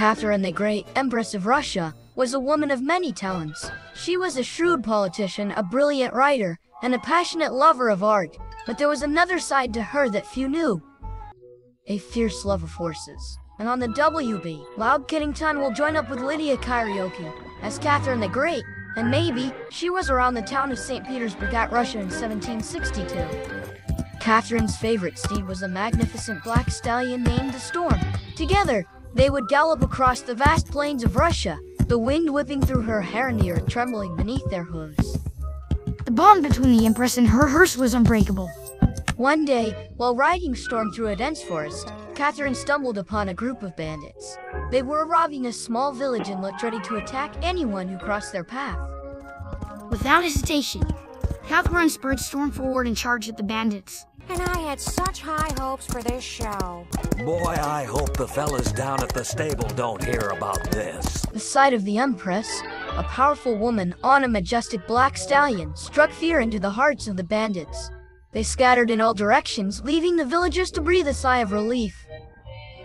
Catherine the Great, Empress of Russia, was a woman of many talents. She was a shrewd politician, a brilliant writer, and a passionate lover of art, but there was another side to her that few knew. A fierce love of horses. And on the WB, Loud Kiddington will join up with Lydia Karaoke as Catherine the Great, and maybe she was around the town of St. Petersburg at Russia in 1762. Catherine's favorite steed was a magnificent black stallion named the Storm. Together, they would gallop across the vast plains of Russia, the wind whipping through her hair and the earth trembling beneath their hooves. The bond between the Empress and her hearse was unbreakable. One day, while riding Storm through a dense forest, Catherine stumbled upon a group of bandits. They were robbing a small village and looked ready to attack anyone who crossed their path. Without hesitation, Catherine spurred Storm forward and charged at the bandits. And I had such high hopes for this show. Boy, I hope the fellas down at the stable don't hear about this. The sight of the Empress, a powerful woman on a majestic black stallion, struck fear into the hearts of the bandits. They scattered in all directions, leaving the villagers to breathe a sigh of relief.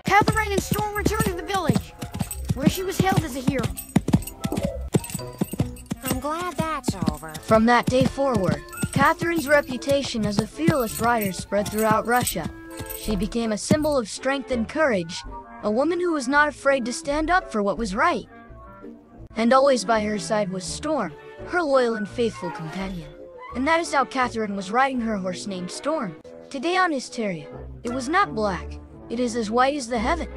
Catherine and Storm returned to the village, where she was hailed as a hero. I'm glad that's over. From that day forward, Catherine's reputation as a fearless rider spread throughout Russia. She became a symbol of strength and courage, a woman who was not afraid to stand up for what was right. And always by her side was Storm, her loyal and faithful companion. And that is how Catherine was riding her horse named Storm. Today on Histeria, it was not black, it is as white as the heaven.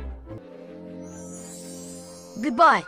Goodbye.